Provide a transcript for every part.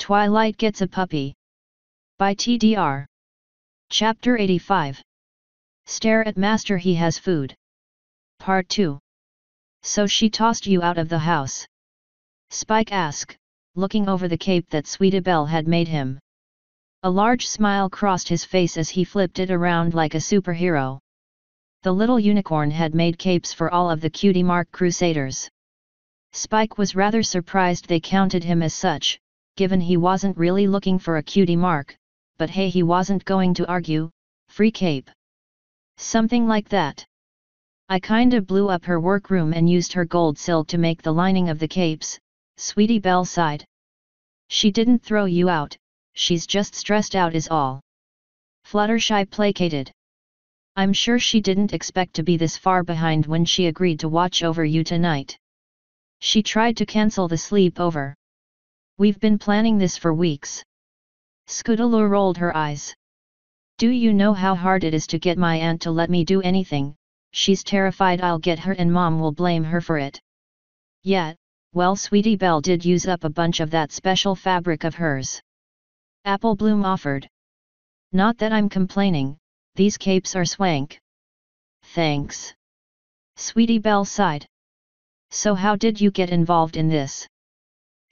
Twilight Gets a Puppy. By TDR. Chapter 85. Stare at Master He Has Food. Part 2. So she tossed you out of the house? Spike asked, looking over the cape that Sweetie Belle had made him. A large smile crossed his face as he flipped it around like a superhero. The little unicorn had made capes for all of the cutie mark crusaders. Spike was rather surprised they counted him as such, given he wasn't really looking for a cutie mark, but hey he wasn't going to argue, free cape. Something like that. I kinda blew up her workroom and used her gold silk to make the lining of the capes, Sweetie Belle sighed. She didn't throw you out, she's just stressed out is all. Fluttershy placated. I'm sure she didn't expect to be this far behind when she agreed to watch over you tonight. She tried to cancel the sleepover. We've been planning this for weeks. Scootaloo rolled her eyes. Do you know how hard it is to get my aunt to let me do anything, she's terrified I'll get her and mom will blame her for it. Yet, well Sweetie Belle did use up a bunch of that special fabric of hers. Apple Bloom offered. Not that I'm complaining, these capes are swank. Thanks. Sweetie Belle sighed. So how did you get involved in this?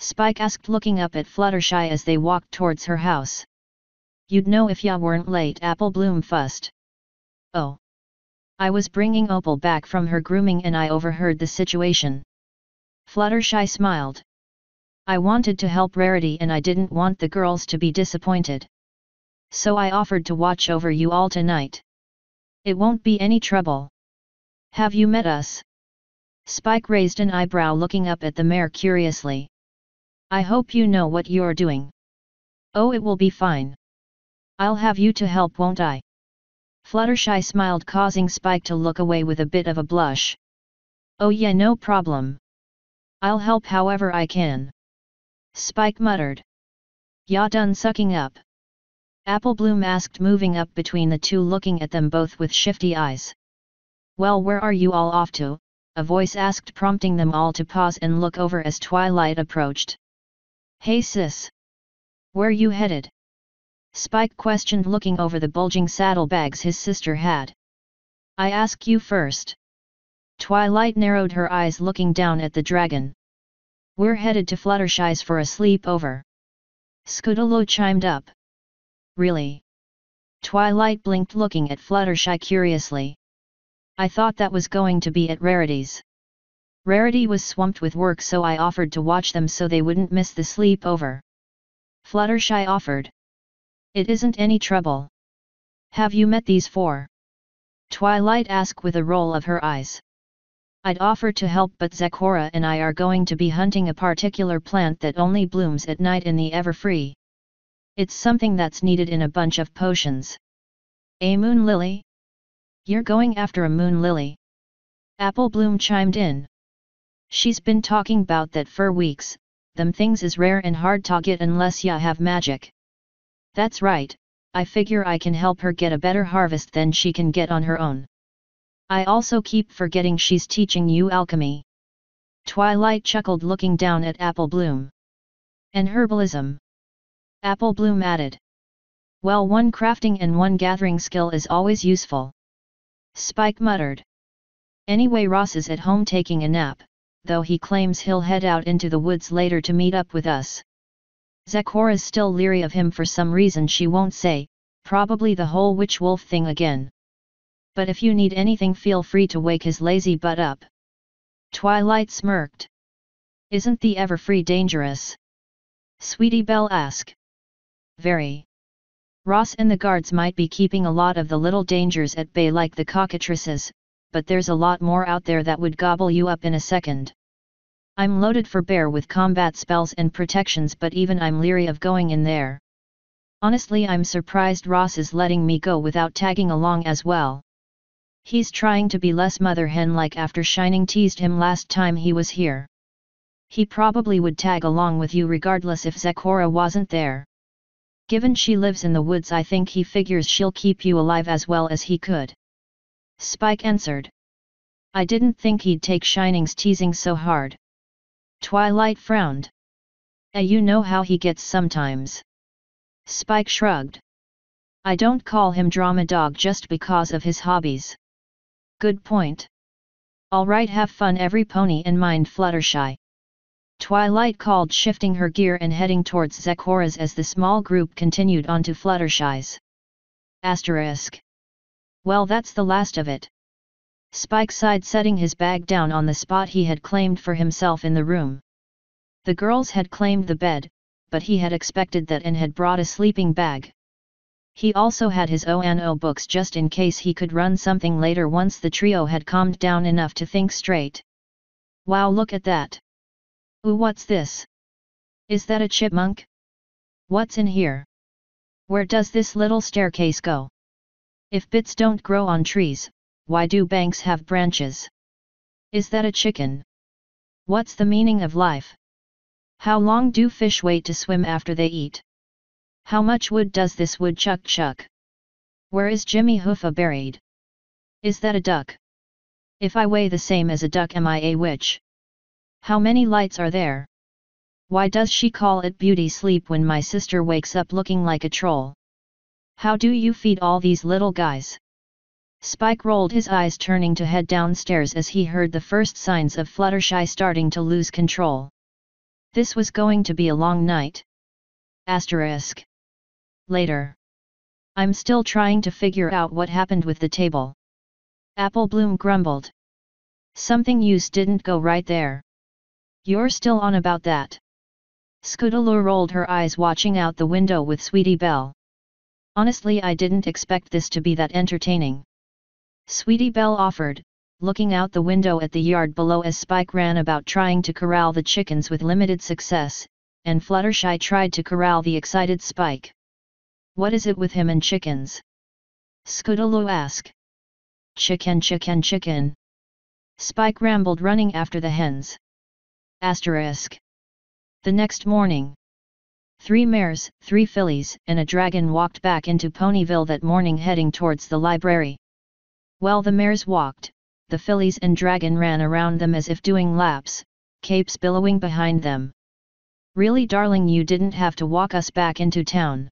Spike asked looking up at Fluttershy as they walked towards her house. You'd know if ya weren't late Apple Bloom fussed. Oh. I was bringing Opal back from her grooming and I overheard the situation. Fluttershy smiled. I wanted to help Rarity and I didn't want the girls to be disappointed. So I offered to watch over you all tonight. It won't be any trouble. Have you met us? Spike raised an eyebrow looking up at the mare curiously. I hope you know what you're doing. Oh it will be fine. I'll have you to help won't I? Fluttershy smiled causing Spike to look away with a bit of a blush. Oh yeah no problem. I'll help however I can. Spike muttered. Ya done sucking up. Apple Bloom asked moving up between the two looking at them both with shifty eyes. Well where are you all off to? A voice asked prompting them all to pause and look over as twilight approached. Hey sis! Where you headed? Spike questioned looking over the bulging saddlebags his sister had. I ask you first. Twilight narrowed her eyes looking down at the dragon. We're headed to Fluttershy's for a sleepover. Scootaloo chimed up. Really? Twilight blinked looking at Fluttershy curiously. I thought that was going to be at Rarity's. Rarity was swamped with work so I offered to watch them so they wouldn't miss the sleepover. Fluttershy offered. It isn't any trouble. Have you met these four? Twilight asked with a roll of her eyes. I'd offer to help but Zecora and I are going to be hunting a particular plant that only blooms at night in the Everfree. It's something that's needed in a bunch of potions. A moon lily? You're going after a moon lily. Apple Bloom chimed in. She's been talking about that for weeks, them things is rare and hard to get unless ya have magic. That's right, I figure I can help her get a better harvest than she can get on her own. I also keep forgetting she's teaching you alchemy. Twilight chuckled looking down at Apple Bloom. And herbalism. Apple Bloom added. Well one crafting and one gathering skill is always useful. Spike muttered. Anyway Ross is at home taking a nap, though he claims he'll head out into the woods later to meet up with us. Zecora's still leery of him for some reason she won't say, probably the whole witch wolf thing again but if you need anything feel free to wake his lazy butt up. Twilight smirked. Isn't the Everfree dangerous? Sweetie Belle asked. Very. Ross and the guards might be keeping a lot of the little dangers at bay like the cockatrices, but there's a lot more out there that would gobble you up in a second. I'm loaded for bear with combat spells and protections but even I'm leery of going in there. Honestly I'm surprised Ross is letting me go without tagging along as well. He's trying to be less mother hen like after Shining teased him last time he was here. He probably would tag along with you regardless if Zecora wasn't there. Given she lives in the woods I think he figures she'll keep you alive as well as he could. Spike answered. I didn't think he'd take Shining's teasing so hard. Twilight frowned. Uh, you know how he gets sometimes. Spike shrugged. I don't call him drama dog just because of his hobbies. Good point. Alright have fun every pony and mind Fluttershy. Twilight called shifting her gear and heading towards Zecora's as the small group continued on to Fluttershy's. Asterisk. Well that's the last of it. Spike sighed setting his bag down on the spot he had claimed for himself in the room. The girls had claimed the bed, but he had expected that and had brought a sleeping bag. He also had his O&O books just in case he could run something later once the trio had calmed down enough to think straight. Wow look at that! Ooh what's this? Is that a chipmunk? What's in here? Where does this little staircase go? If bits don't grow on trees, why do banks have branches? Is that a chicken? What's the meaning of life? How long do fish wait to swim after they eat? How much wood does this woodchuck chuck? Chuck? Where is Jimmy Hoofa buried? Is that a duck? If I weigh the same as a duck am I a witch? How many lights are there? Why does she call it beauty sleep when my sister wakes up looking like a troll? How do you feed all these little guys? Spike rolled his eyes turning to head downstairs as he heard the first signs of Fluttershy starting to lose control. This was going to be a long night. Asterisk. Later. I'm still trying to figure out what happened with the table. Apple Bloom grumbled. Something use didn't go right there. You're still on about that. Scootaloo rolled her eyes watching out the window with Sweetie Belle. Honestly I didn't expect this to be that entertaining. Sweetie Belle offered, looking out the window at the yard below as Spike ran about trying to corral the chickens with limited success, and Fluttershy tried to corral the excited Spike. What is it with him and chickens? Scootaloo asked. Chicken chicken chicken. Spike rambled running after the hens. Asterisk. The next morning. Three mares, three fillies, and a dragon walked back into Ponyville that morning heading towards the library. While the mares walked, the fillies and dragon ran around them as if doing laps, capes billowing behind them. Really darling you didn't have to walk us back into town.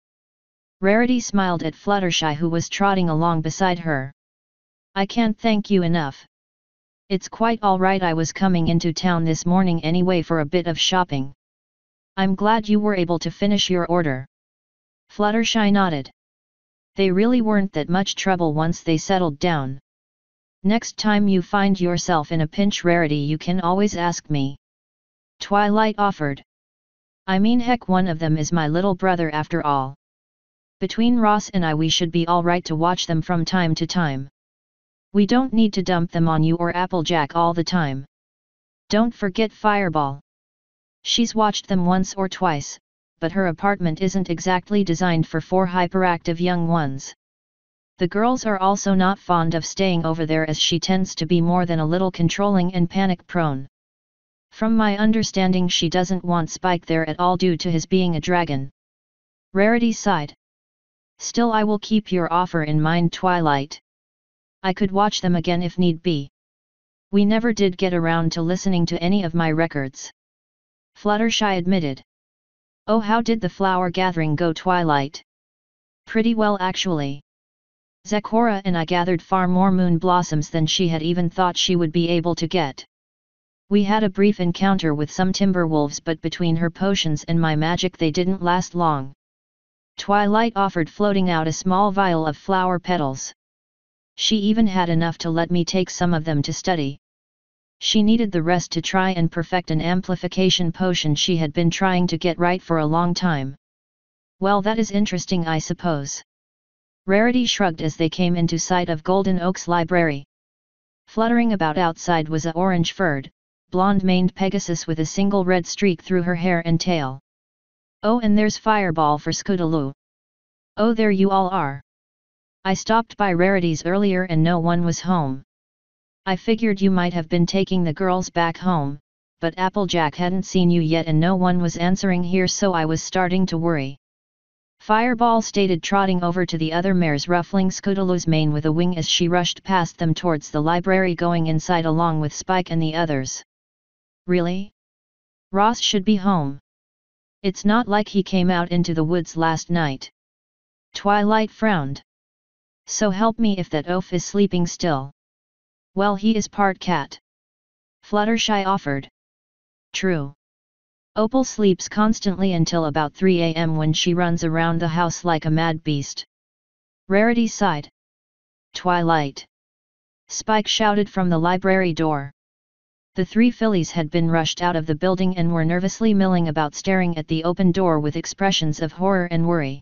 Rarity smiled at Fluttershy who was trotting along beside her. I can't thank you enough. It's quite alright I was coming into town this morning anyway for a bit of shopping. I'm glad you were able to finish your order. Fluttershy nodded. They really weren't that much trouble once they settled down. Next time you find yourself in a pinch Rarity you can always ask me. Twilight offered. I mean heck one of them is my little brother after all. Between Ross and I we should be alright to watch them from time to time. We don't need to dump them on you or Applejack all the time. Don't forget Fireball. She's watched them once or twice, but her apartment isn't exactly designed for four hyperactive young ones. The girls are also not fond of staying over there as she tends to be more than a little controlling and panic prone. From my understanding she doesn't want Spike there at all due to his being a dragon. Rarity sighed. Still I will keep your offer in mind Twilight. I could watch them again if need be. We never did get around to listening to any of my records. Fluttershy admitted. Oh how did the flower gathering go Twilight? Pretty well actually. Zecora and I gathered far more moon blossoms than she had even thought she would be able to get. We had a brief encounter with some timber wolves but between her potions and my magic they didn't last long. Twilight offered floating out a small vial of flower petals. She even had enough to let me take some of them to study. She needed the rest to try and perfect an amplification potion she had been trying to get right for a long time. Well that is interesting I suppose. Rarity shrugged as they came into sight of Golden Oak's library. Fluttering about outside was a orange-furred, blonde-maned Pegasus with a single red streak through her hair and tail. Oh and there's Fireball for Scootaloo. Oh there you all are. I stopped by Rarity's earlier and no one was home. I figured you might have been taking the girls back home, but Applejack hadn't seen you yet and no one was answering here so I was starting to worry. Fireball stated trotting over to the other mares ruffling Scootaloo's mane with a wing as she rushed past them towards the library going inside along with Spike and the others. Really? Ross should be home. It's not like he came out into the woods last night. Twilight frowned. So help me if that oaf is sleeping still. Well he is part cat. Fluttershy offered. True. Opal sleeps constantly until about 3 am when she runs around the house like a mad beast. Rarity sighed. Twilight. Spike shouted from the library door. The three fillies had been rushed out of the building and were nervously milling about staring at the open door with expressions of horror and worry.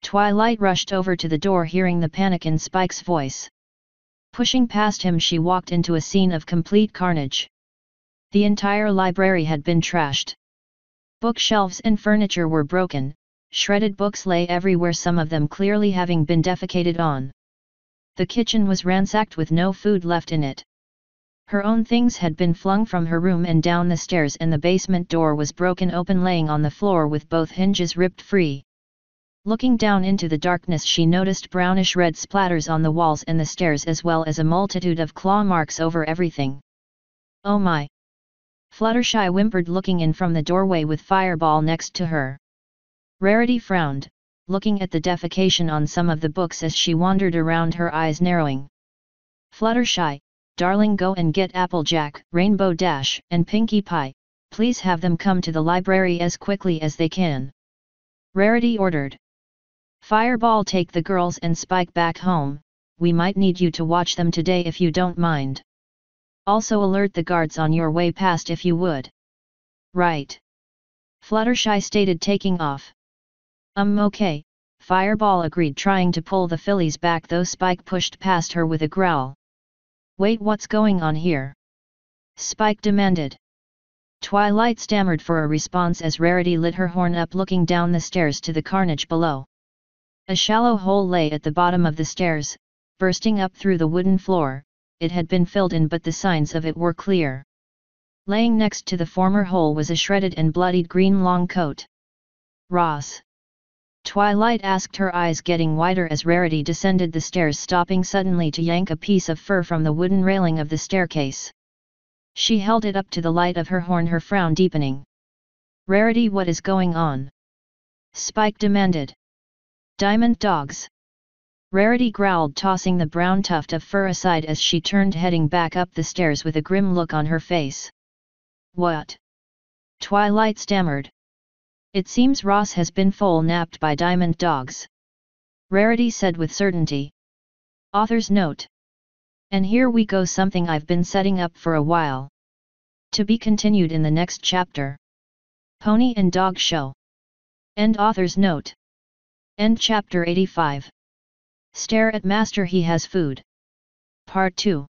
Twilight rushed over to the door hearing the panic in Spike's voice. Pushing past him she walked into a scene of complete carnage. The entire library had been trashed. Bookshelves and furniture were broken, shredded books lay everywhere some of them clearly having been defecated on. The kitchen was ransacked with no food left in it. Her own things had been flung from her room and down the stairs and the basement door was broken open laying on the floor with both hinges ripped free. Looking down into the darkness she noticed brownish-red splatters on the walls and the stairs as well as a multitude of claw marks over everything. Oh my! Fluttershy whimpered looking in from the doorway with Fireball next to her. Rarity frowned, looking at the defecation on some of the books as she wandered around her eyes narrowing. Fluttershy, darling go and get Applejack, Rainbow Dash, and Pinkie Pie, please have them come to the library as quickly as they can. Rarity ordered. Fireball take the girls and Spike back home, we might need you to watch them today if you don't mind. Also alert the guards on your way past if you would. Right. Fluttershy stated taking off. Um okay, Fireball agreed trying to pull the fillies back though Spike pushed past her with a growl. Wait what's going on here? Spike demanded. Twilight stammered for a response as Rarity lit her horn up looking down the stairs to the carnage below. A shallow hole lay at the bottom of the stairs, bursting up through the wooden floor, it had been filled in but the signs of it were clear. Laying next to the former hole was a shredded and bloodied green long coat. Ross. Twilight asked her eyes getting wider as Rarity descended the stairs stopping suddenly to yank a piece of fur from the wooden railing of the staircase. She held it up to the light of her horn her frown deepening. Rarity what is going on? Spike demanded. Diamond dogs. Rarity growled tossing the brown tuft of fur aside as she turned heading back up the stairs with a grim look on her face. What? Twilight stammered. It seems Ross has been full-napped by diamond dogs. Rarity said with certainty. Author's note. And here we go something I've been setting up for a while. To be continued in the next chapter. Pony and Dog Show. End author's note. End chapter 85. Stare at master he has food. Part 2